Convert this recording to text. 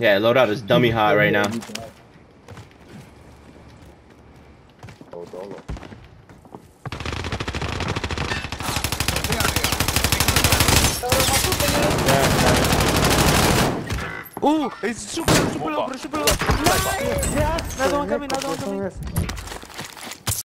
Yeah, loadout is dummy hot right now. Oh. Uh, it's super, super low, super low. Another one coming, another one coming.